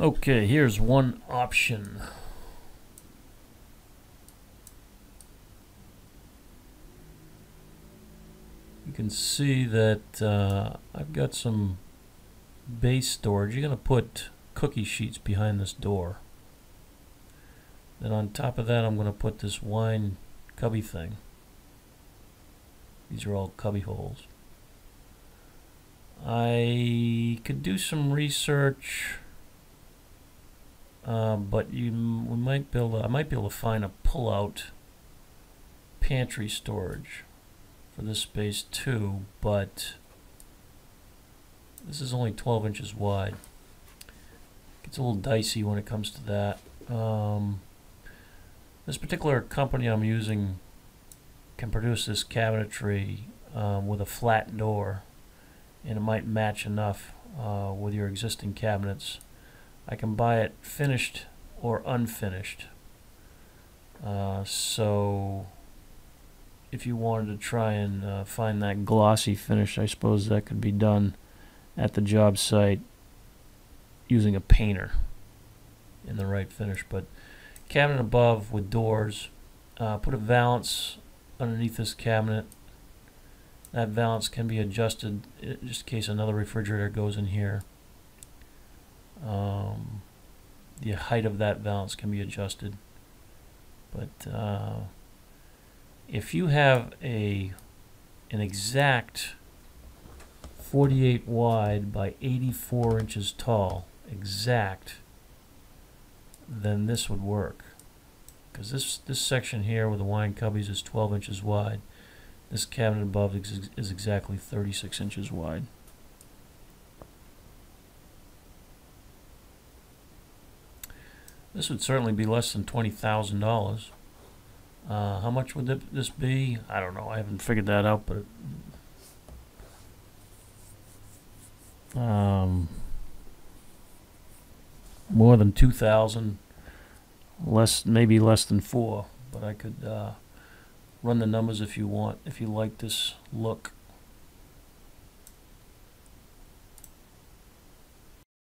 Okay, here's one option. You can see that uh, I've got some base storage. You're going to put cookie sheets behind this door. Then on top of that, I'm going to put this wine cubby thing. These are all cubby holes. I could do some research, uh, but you we might be able to, I might be able to find a pull-out pantry storage for this space too, but this is only 12 inches wide. Gets a little dicey when it comes to that. Um, this particular company I'm using can produce this cabinetry um, with a flat door and it might match enough uh, with your existing cabinets. I can buy it finished or unfinished. Uh, so if you wanted to try and uh, find that glossy finish, I suppose that could be done at the job site using a painter in the right finish. But cabinet above with doors, uh, put a valance underneath this cabinet. That valance can be adjusted just in case another refrigerator goes in here. Um, the height of that valance can be adjusted. But uh, if you have a an exact 48 wide by 84 inches tall, exact, then this would work. Because this, this section here with the wine cubbies is 12 inches wide. This cabinet above is, is exactly 36 inches wide. This would certainly be less than $20,000. Uh, how much would this be? I don't know. I haven't figured that out, but um, more than two thousand, less maybe less than four. But I could uh, run the numbers if you want. If you like this look.